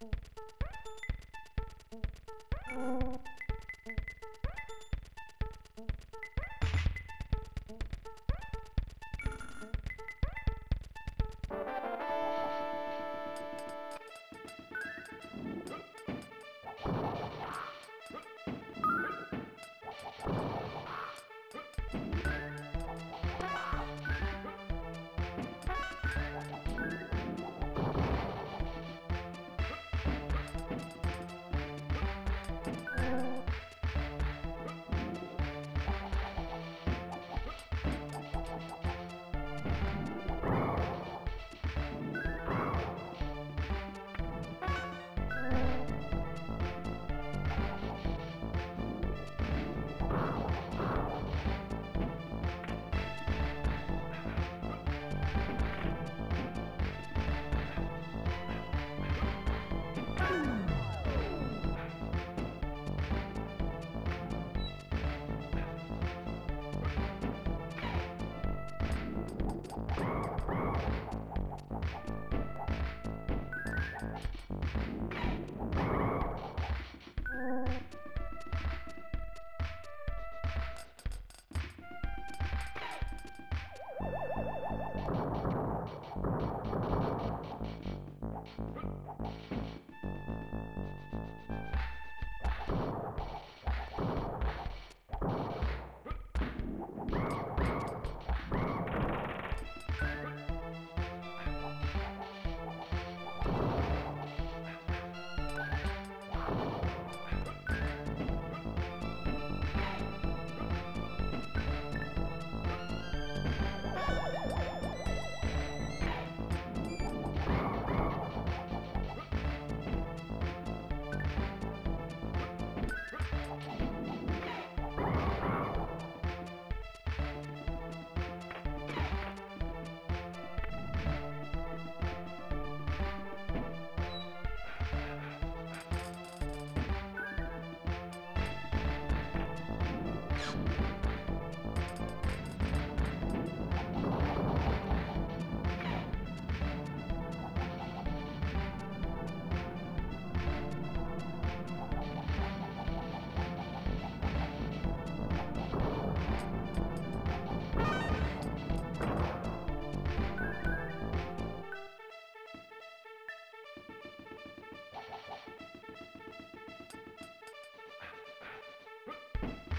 Thank you.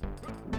Good.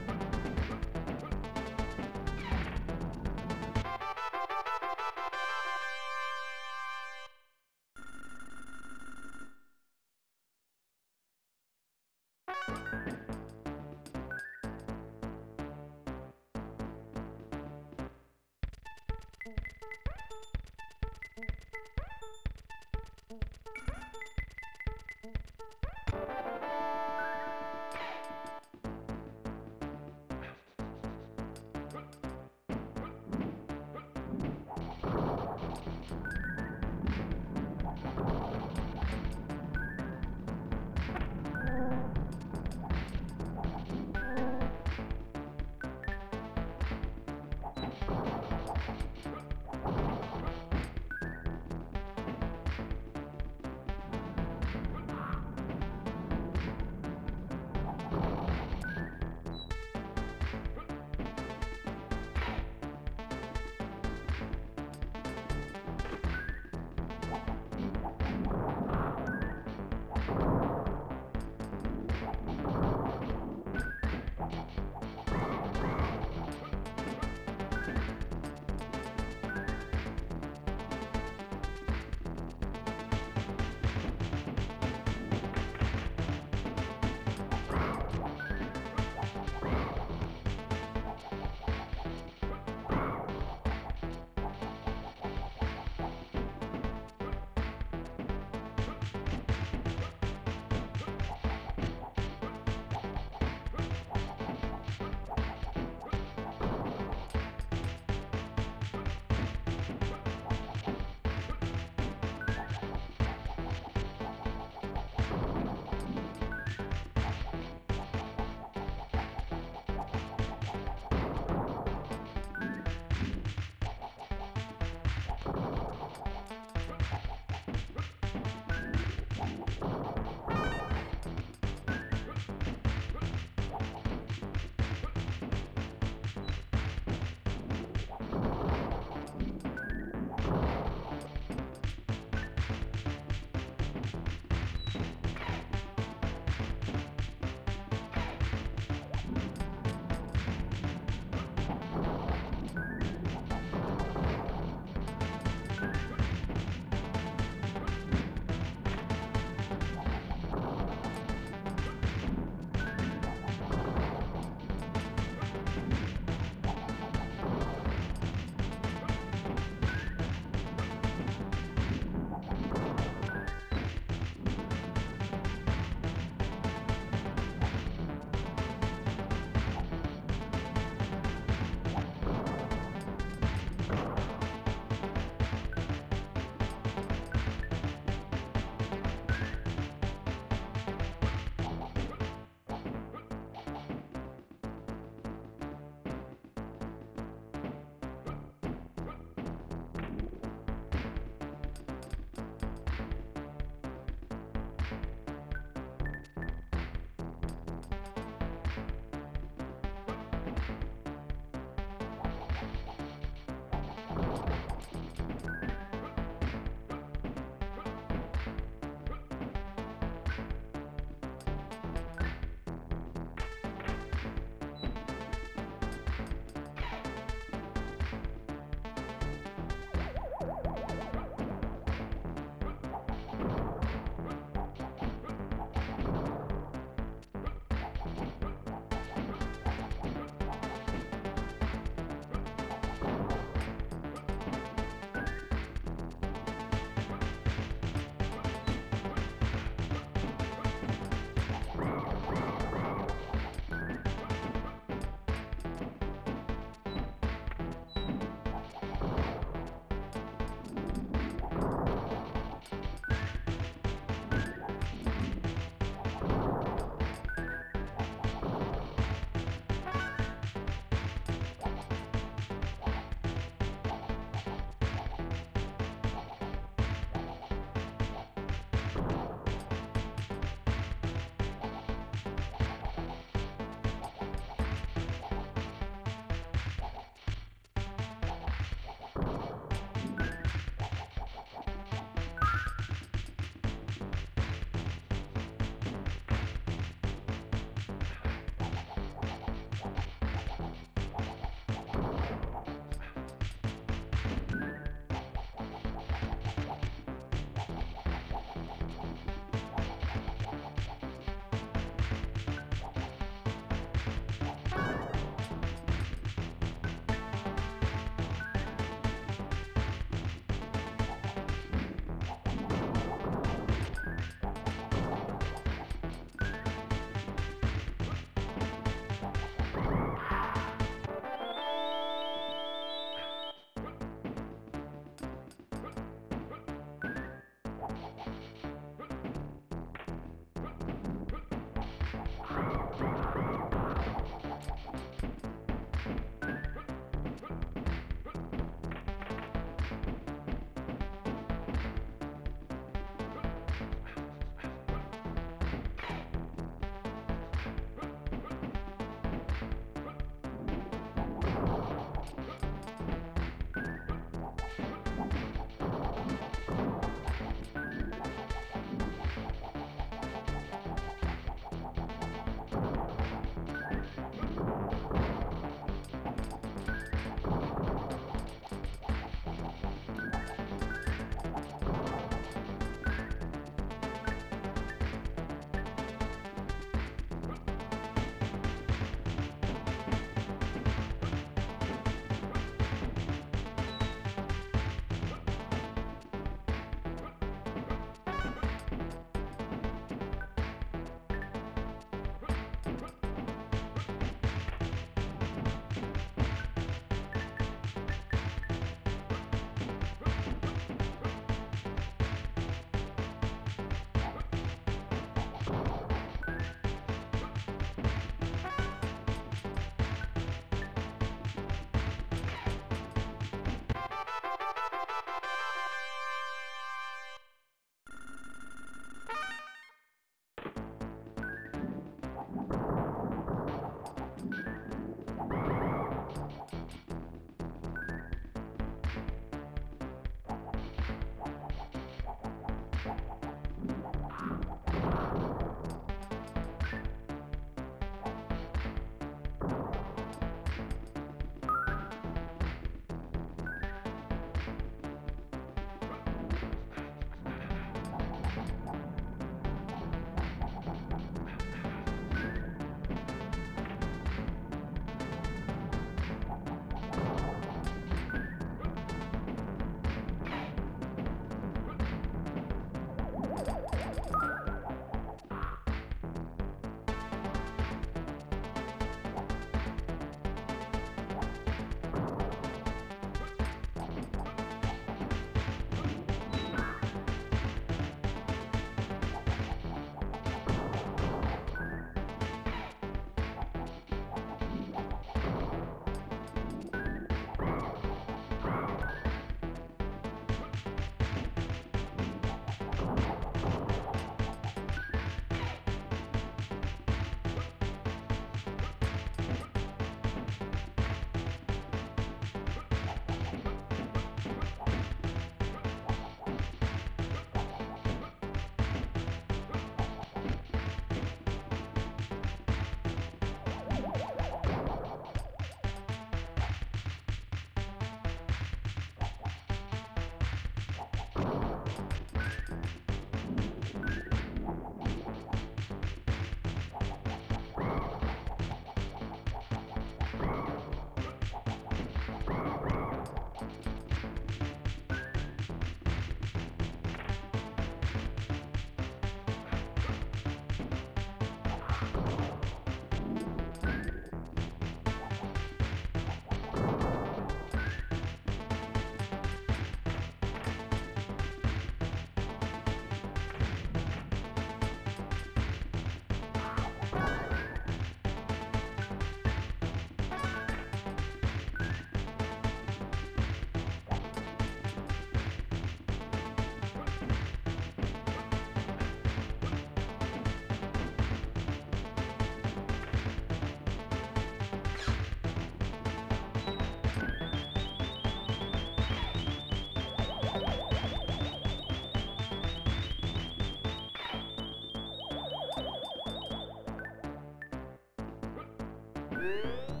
Música